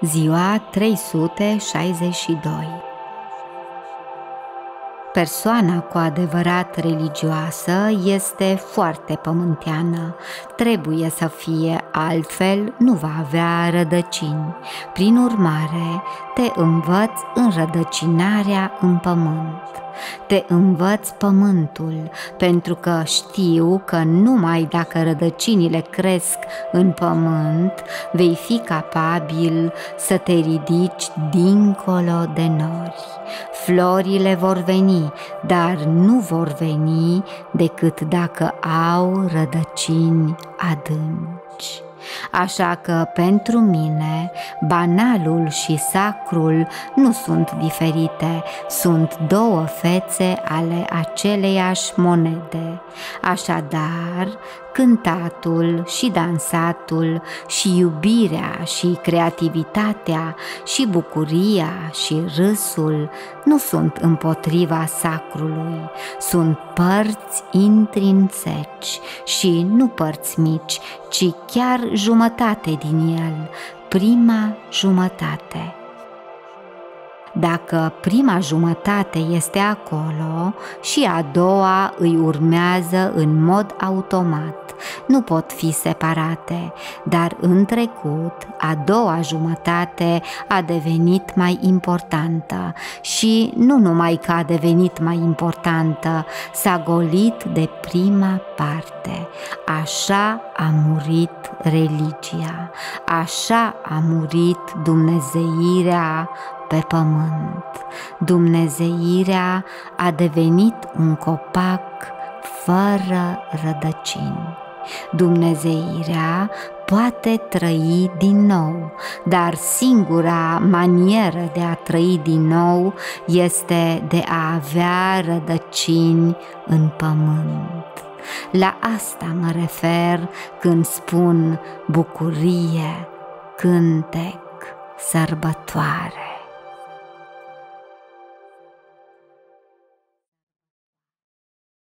Ziua 362 Persoana cu adevărat religioasă este foarte pământeană. Trebuie să fie altfel, nu va avea rădăcini. Prin urmare, te învăț în rădăcinarea în pământ. Te învăț pământul, pentru că știu că numai dacă rădăcinile cresc în pământ, vei fi capabil să te ridici dincolo de nori. Florile vor veni, dar nu vor veni decât dacă au rădăcini adânci. Așa că pentru mine banalul și sacrul nu sunt diferite, sunt două fețe ale aceleiași monede. Așadar, cântatul și dansatul și iubirea și creativitatea și bucuria și râsul nu sunt împotriva sacrului, sunt părți intrinseci și nu părți mici, ci chiar jumătate din el, prima jumătate. Dacă prima jumătate este acolo și a doua îi urmează în mod automat, nu pot fi separate, dar în trecut a doua jumătate a devenit mai importantă și nu numai că a devenit mai importantă, s-a golit de prima parte. Așa a murit religia, așa a murit dumnezeirea pe pământ. Dumnezeirea a devenit un copac fără rădăcini. Dumnezeirea poate trăi din nou, dar singura manieră de a trăi din nou este de a avea rădăcini în pământ. La asta mă refer când spun bucurie, cântec, sărbătoare.